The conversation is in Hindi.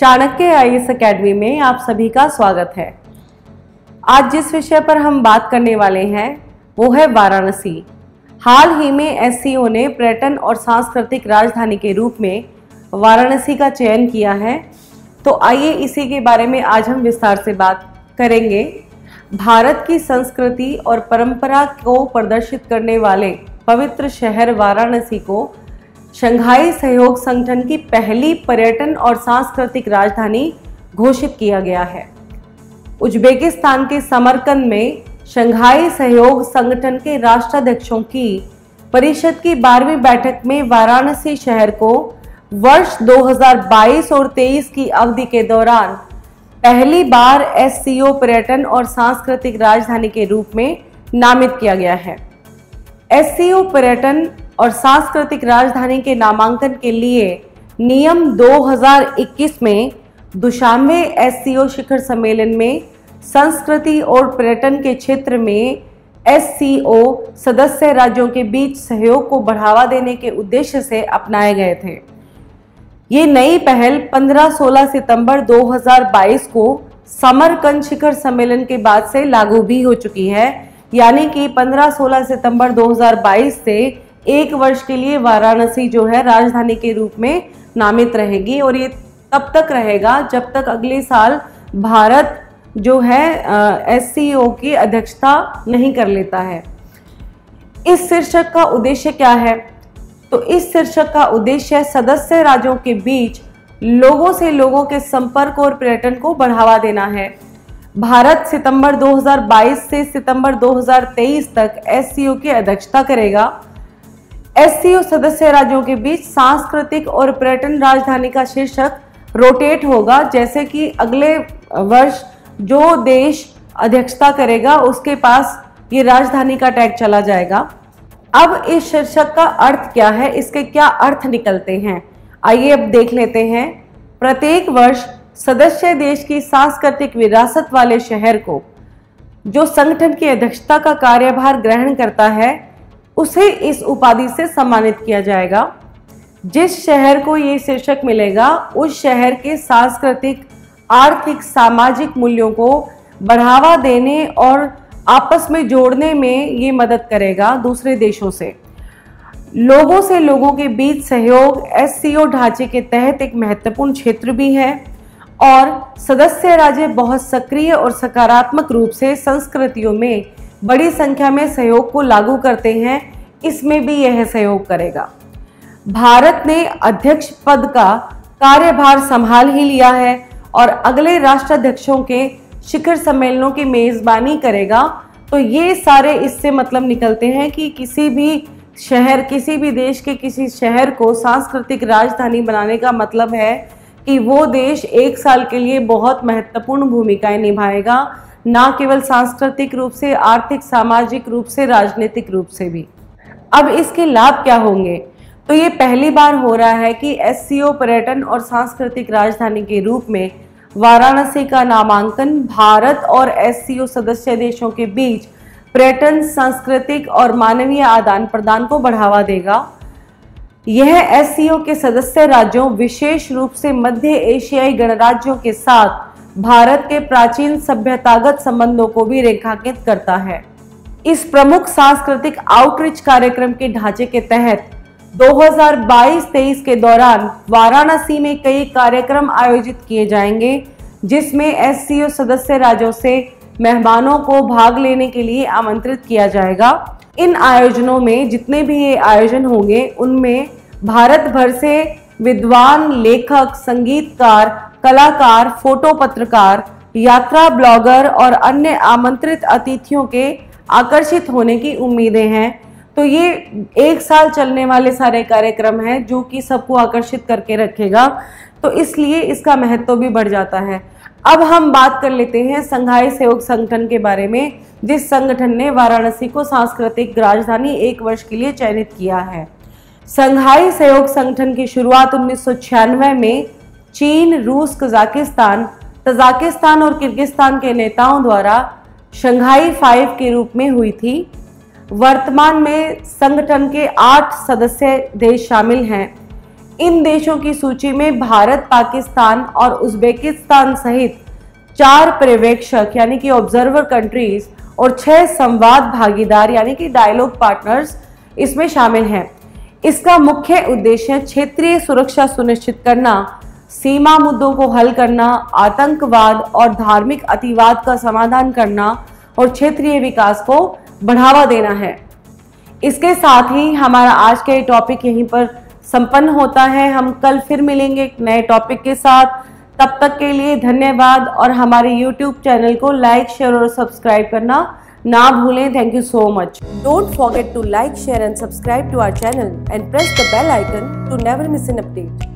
चाणक्य आई एस अकेडमी में आप सभी का स्वागत है। आज जिस विषय पर हम बात करने वाले हैं, वो है वाराणसी। हाल ही में एस ने पर्यटन और सांस्कृतिक राजधानी के रूप में वाराणसी का चयन किया है। तो आइए इसी के बारे में आज हम विस्तार से बात करेंगे। भारत की संस्कृति और परंपरा को प्रदर्शित करने वाले पवित्र शहर वाराणसी को शंघाई सहयोग संगठन की पहली पर्यटन और सांस्कृतिक राजधानी घोषित किया गया है। उज्बेकिस्तान के समरकंद में शंघाई सहयोग संगठन के राष्ट्राध्यक्षों की परिषद की बारहवीं बैठक में वाराणसी शहर को वर्ष 2022 और 23 की अवधि के दौरान पहली बार एससीओ पर्यटन और सांस्कृतिक राजधानी के रूप में नामित किया गया है। एससीओ पर्यटन और सांस्कृतिक राजधानी के नामांकन के लिए नियम 2021 में दुशानवे एस शिखर सम्मेलन में, संस्कृति और पर्यटन के क्षेत्र में एससीओ सदस्य राज्यों के बीच सहयोग को बढ़ावा देने के उद्देश्य से अपनाए गए थे। ये नई पहल 15-16 सितंबर 2022 को समरकंद शिखर सम्मेलन के बाद से लागू भी हो चुकी है, यानी कि 15-16 सितंबर 2022 से एक वर्ष के लिए वाराणसी जो है राजधानी के रूप में नामित रहेगी और ये तब तक रहेगा जब तक अगले साल भारत जो है एससीओ की अध्यक्षता नहीं कर लेता है। इस शीर्षक का उद्देश्य क्या है? तो इस शीर्षक का उद्देश्य सदस्य राज्यों के बीच लोगों से लोगों के संपर्क और पर्यटन को बढ़ावा देना है। भारत सितंबर 2022 से सितंबर 2023 तक एससीओ की अध्यक्षता करेगा। एससीओ सदस्य राज्यों के बीच सांस्कृतिक और पर्यटन राजधानी का शीर्षक रोटेट होगा। जैसे कि अगले वर्ष जो देश अध्यक्षता करेगा, उसके पास ये राजधानी का टैग चला जाएगा। अब इस शीर्षक का अर्थ क्या है? इसके क्या अर्थ निकलते हैं? आइए अब देख लेते हैं। प्रत्येक वर्ष सदस्य देश की सांस्कृतिक विरासत वाले शहर को, जो संगठन की अध्यक्षता का कार्यभार ग्रहण करता है उसे इस उपाधि से सम्मानित किया जाएगा। जिस शहर को ये शीर्षक मिलेगा, उस शहर के सांस्कृतिक, आर्थिक, सामाजिक मूल्यों को बढ़ावा देने और आपस में जोड़ने में ये मदद करेगा दूसरे देशों से। लोगों से लोगों के बीच सहयोग, एससीओ ढांचे के तहत एक महत्वपूर्ण क्षेत्र भी है और सदस्य राज्य बहुत सक्रिय और सकारात्मक रूप से संस्कृतियों में बड़ी संख्या में सहयोग को लागू करते हैं, इसमें भी यह सहयोग करेगा। भारत ने अध्यक्ष पद का कार्यभार संभाल ही लिया है और अगले राष्ट्राध्यक्षों के शिखर सम्मेलनों की मेजबानी करेगा। तो ये सारे इससे मतलब निकलते हैं कि किसी भी शहर, किसी भी देश के किसी शहर को सांस्कृतिक राजधानी बनाने का मतलब है कि वो देश एक साल के लिए बहुत महत्वपूर्ण भूमिकाएँ निभाएगा। ना केवल सांस्कृतिक रूप से, आर्थिक, सामाजिक रूप से, राजनीतिक रूप से भी। अब इसके लाभ क्या होंगे? तो ये पहली बार हो रहा है कि एससीओ पर्यटन और सांस्कृतिक राजधानी के रूप में वाराणसी का नामांकन भारत और एस सदस्य देशों के बीच पर्यटन, सांस्कृतिक और मानवीय आदान प्रदान को बढ़ावा देगा। यह एससीओ के सदस्य राज्यों, विशेष रूप से मध्य एशियाई गणराज्यों के साथ भारत के प्राचीन सभ्यतागत संबंधों को भी रेखांकित करता है। इस प्रमुख सांस्कृतिक आउटरीच कार्यक्रम के ढांचे के तहत 2022-23 के दौरान वाराणसी में कई कार्यक्रम आयोजित किए जाएँगे, जिसमें एससीओ सदस्य राज्यों से मेहमानों को भाग लेने के लिए आमंत्रित किया जाएगा। इन आयोजनों में जितने भी ये आयोजन होंगे, उनमें भारत भर से विद्वान, लेखक, संगीतकार कलाकार, फ़ोटो पत्रकार, यात्रा ब्लॉगर और अन्य आमंत्रित अतिथियों के आकर्षित होने की उम्मीदें हैं। तो ये एक साल चलने वाले सारे कार्यक्रम हैं जो कि सबको आकर्षित करके रखेगा। तो इसलिए इसका महत्व भी बढ़ जाता है। अब हम बात कर लेते हैं संघाई सहयोग संगठन के बारे में, जिस संगठन ने वाराणसी को सांस्कृतिक राजधानी एक वर्ष के लिए चयनित किया है। संघाई सहयोग संगठन की शुरुआत उन्नीस सौ छियानवे में चीन, रूस, कजाकिस्तान, तजाकिस्तान और किर्गिस्तान के नेताओं द्वारा शंघाई फाइव के रूप में हुई थी। वर्तमान में संगठन के आठ सदस्य देश शामिल हैं। इन देशों की सूची में भारत, पाकिस्तान और उज्बेकिस्तान सहित चार पर्यवेक्षक, यानी कि ऑब्जर्वर कंट्रीज़ और छह संवाद भागीदार, यानी कि डायलॉग पार्टनर्स इसमें शामिल हैं। इसका मुख्य उद्देश्य क्षेत्रीय सुरक्षा सुनिश्चित करना सीमा मुद्दों को हल करना, आतंकवाद और धार्मिक अतिवाद का समाधान करना और क्षेत्रीय विकास को बढ़ावा देना है। इसके साथ ही हमारा आज का ये टॉपिक यहीं पर संपन्न होता है। हम कल फिर मिलेंगे एक नए टॉपिक के साथ। तब तक के लिए धन्यवाद और हमारे YouTube चैनल को लाइक शेयर और सब्सक्राइब करना ना भूलें। Thank you so much don't forget to like share and subscribe to our channel and press the bell icon to never miss an update